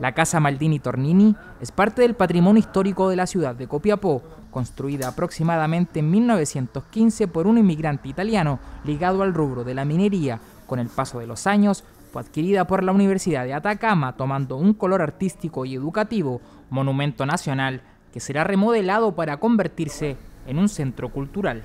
La Casa Maldini Tornini es parte del patrimonio histórico de la ciudad de Copiapó, construida aproximadamente en 1915 por un inmigrante italiano ligado al rubro de la minería. Con el paso de los años, fue adquirida por la Universidad de Atacama, tomando un color artístico y educativo, monumento nacional, que será remodelado para convertirse en un centro cultural.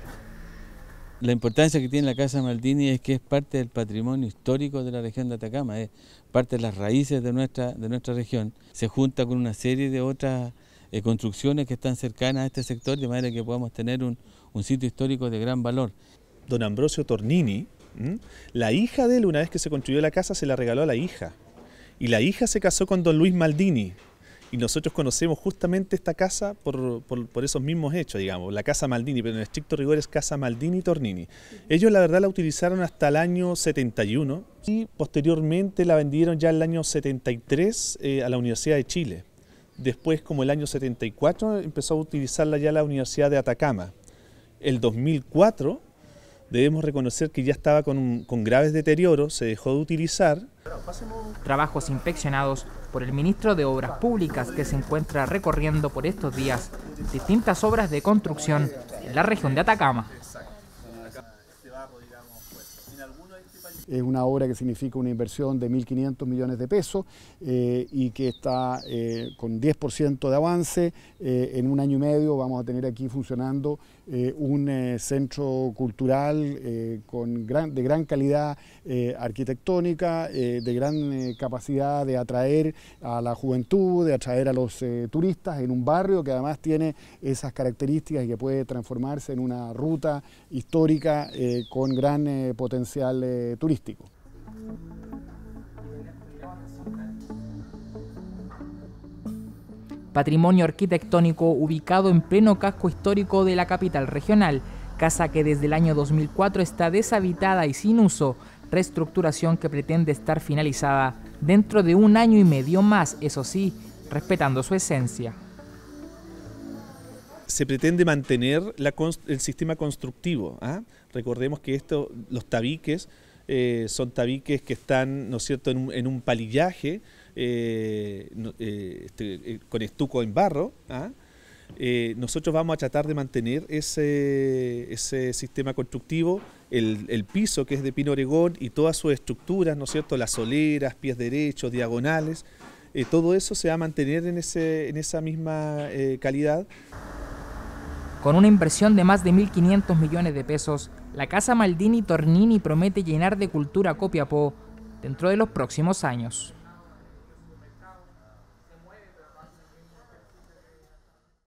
La importancia que tiene la Casa Maldini es que es parte del patrimonio histórico de la región de Atacama, es parte de las raíces de nuestra, de nuestra región. Se junta con una serie de otras eh, construcciones que están cercanas a este sector, de manera que podamos tener un, sitio histórico de gran valor. Don Ambrosio Tornini, la hija de él, una vez que se construyó la casa, se la regaló a la hija. Y la hija se casó con don Luis Maldini, y nosotros conocemos justamente esta casa por, esos mismos hechos, digamos, la Casa Maldini, pero en estricto rigor es Casa Maldini Tornini. Ellos la verdad la utilizaron hasta el año 71 y posteriormente la vendieron ya el año 73 eh, a la Universidad de Chile. Después, como el año 74, empezó a utilizarla ya la Universidad de Atacama. El 2004 debemos reconocer que ya estaba con, con graves deterioros, se dejó de utilizar. Trabajos inspeccionados por el ministro de Obras Públicas que se encuentra recorriendo por estos días distintas obras de construcción en la región de Atacama. Es una obra que significa una inversión de 1.500 millones de pesos eh, y que está eh, con 10% de avance. Eh, en un año y medio vamos a tener aquí funcionando un centro cultural con de gran calidad arquitectónica, de gran capacidad de atraer a la juventud, de atraer a los turistas en un barrio que además tiene esas características y que puede transformarse en una ruta histórica con gran potencial turístico. Patrimonio arquitectónico ubicado en pleno casco histórico de la capital regional, casa que desde el año 2004 está deshabitada y sin uso, reestructuración que pretende estar finalizada dentro de un año y medio más, eso sí, respetando su esencia. Se pretende mantener el sistema constructivo. ¿ah? Recordemos que esto, los tabiques eh, son tabiques que están, ¿no es cierto?, en un, palillaje eh, eh, este, con estuco en barro. ¿ah? nosotros vamos a tratar de mantener ese, ese sistema constructivo, el, piso que es de pino oregón y todas sus estructuras, ¿no es cierto?, las soleras, pies derechos, diagonales, todo eso se va a mantener en, ese, en esa misma calidad. Con una inversión de más de 1.500 millones de pesos, la Casa Maldini Tornini promete llenar de cultura Copiapó dentro de los próximos años.